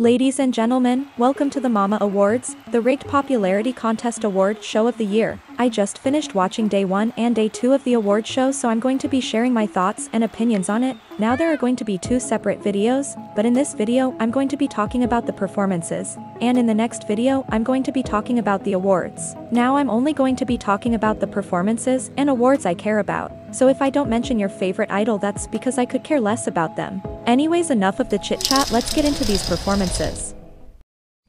Ladies and gentlemen, welcome to the Mama Awards, the rigged popularity contest award show of the year. I just finished watching day 1 and day 2 of the award show so I'm going to be sharing my thoughts and opinions on it. Now there are going to be two separate videos, but in this video I'm going to be talking about the performances, and in the next video I'm going to be talking about the awards. Now I'm only going to be talking about the performances and awards I care about, so if I don't mention your favorite idol that's because I could care less about them. Anyways enough of the chit chat let's get into these performances.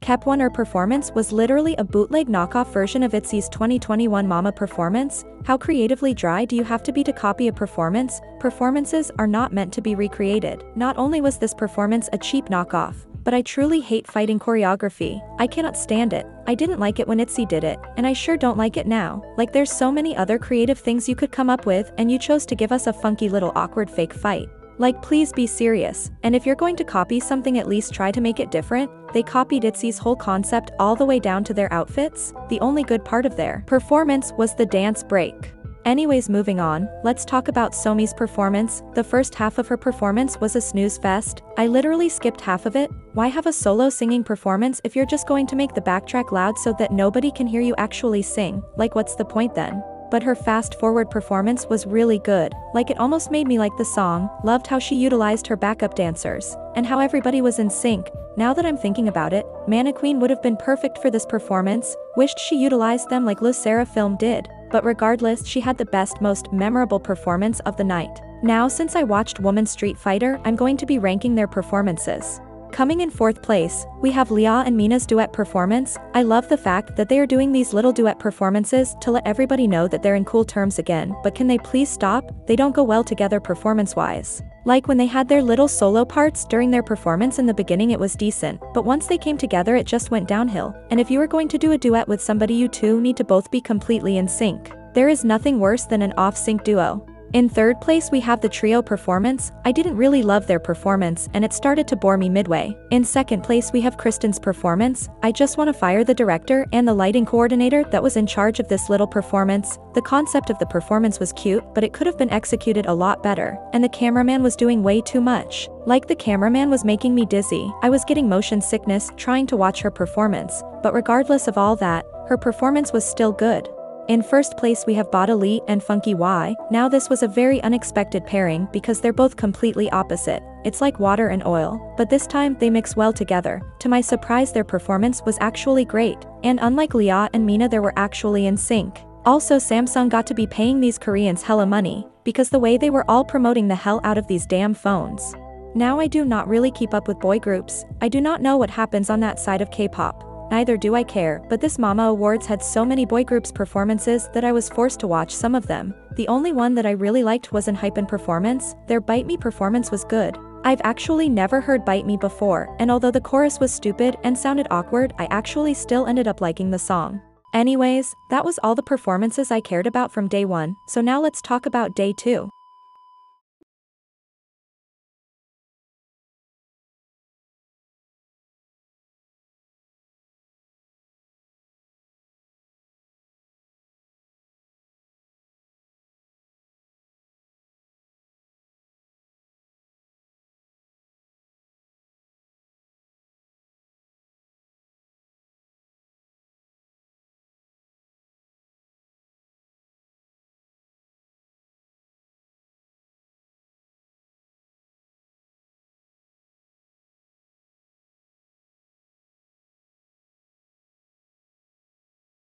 Kep1er performance was literally a bootleg knockoff version of ITZY's 2021 Mama performance. How creatively dry do you have to be to copy a performance? Performances are not meant to be recreated. Not only was this performance a cheap knockoff, but I truly hate fighting choreography. I cannot stand it. I didn't like it when ITZY did it, and I sure don't like it now. Like there's so many other creative things you could come up with and you chose to give us a funky little awkward fake fight. Like please be serious, and if you're going to copy something at least try to make it different, they copied ITZY's whole concept all the way down to their outfits, the only good part of their performance was the dance break. Anyways moving on, let's talk about Somi's performance, the first half of her performance was a snooze fest, I literally skipped half of it, why have a solo singing performance if you're just going to make the backtrack loud so that nobody can hear you actually sing, like what's the point then? But her fast-forward performance was really good, like it almost made me like the song, loved how she utilized her backup dancers, and how everybody was in sync. Now that I'm thinking about it, Mannequeen would have been perfect for this performance, wished she utilized them like LE SSERAFIM did, but regardless she had the best most memorable performance of the night. Now since I watched Woman Street Fighter I'm going to be ranking their performances. Coming in fourth place, we have Lia and Mina's duet performance. I love the fact that they are doing these little duet performances to let everybody know that they're in cool terms again, but can they please stop? They don't go well together performance-wise. Like when they had their little solo parts during their performance in the beginning it was decent, but once they came together it just went downhill, and if you are going to do a duet with somebody you two need to both be completely in sync. There is nothing worse than an off-sync duo. In third place we have the trio performance, I didn't really love their performance and it started to bore me midway. In second place we have Kirsten's performance, I just want to fire the director and the lighting coordinator that was in charge of this little performance. The concept of the performance was cute but it could have been executed a lot better, and the cameraman was doing way too much. Like the cameraman was making me dizzy, I was getting motion sickness trying to watch her performance, but regardless of all that, her performance was still good. In first place we have Bada Lee and Funky Y, now this was a very unexpected pairing because they're both completely opposite, it's like water and oil, but this time they mix well together, to my surprise their performance was actually great, and unlike Lia and Mina they were actually in sync. Also Samsung got to be paying these Koreans hella money, because the way they were all promoting the hell out of these damn phones. Now I do not really keep up with boy groups, I do not know what happens on that side of K-pop. Neither do I care, but this Mama Awards had so many boy groups performances that I was forced to watch some of them. The only one that I really liked was ENHYPEN performance, their Bite Me performance was good. I've actually never heard Bite Me before, and although the chorus was stupid and sounded awkward I actually still ended up liking the song. Anyways, that was all the performances I cared about from day 1, so now let's talk about day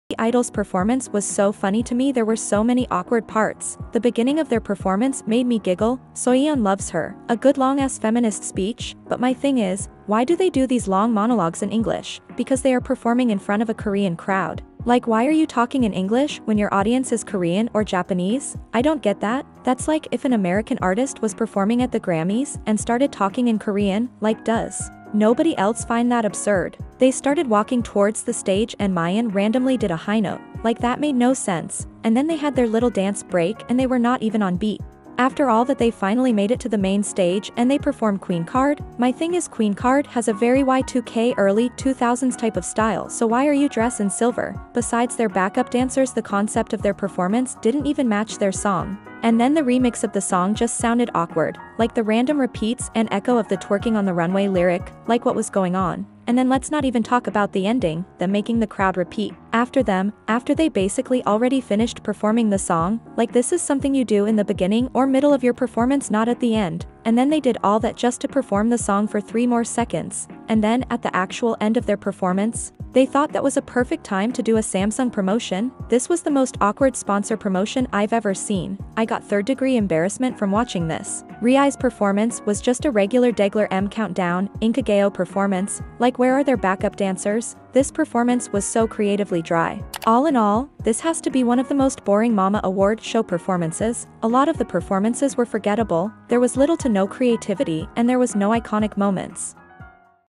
2. (G)I-DLE's performance was so funny to me there were so many awkward parts. The beginning of their performance made me giggle, Soyeon loves her, a good long-ass feminist speech, but my thing is, why do they do these long monologues in English? Because they are performing in front of a Korean crowd. Like why are you talking in English when your audience is Korean or Japanese? I don't get that. That's like if an American artist was performing at the Grammys and started talking in Korean, like does. Nobody else find that absurd. They started walking towards the stage and Miyeon randomly did a high note, like that made no sense, and then they had their little dance break and they were not even on beat. After all that they finally made it to the main stage and they performed Queen Card, my thing is Queen Card has a very Y2K early 2000s type of style so why are you dressed in silver? Besides their backup dancers the concept of their performance didn't even match their song. And then the remix of the song just sounded awkward, like the random repeats and echo of the twerking on the runway lyric, like what was going on. And then let's not even talk about the ending, them making the crowd repeat. After them, after they basically already finished performing the song, like this is something you do in the beginning or middle of your performance not at the end. And then they did all that just to perform the song for 3 more seconds. And then, at the actual end of their performance, they thought that was a perfect time to do a Samsung promotion. This was the most awkward sponsor promotion I've ever seen. I got third degree embarrassment from watching this. Riai's performance was just a regular Degler M countdown, Inkigayo performance, like where are their backup dancers? This performance was so creatively dry. All in all, this has to be one of the most boring Mama Award show performances. A lot of the performances were forgettable, there was little to no creativity, and there was no iconic moments.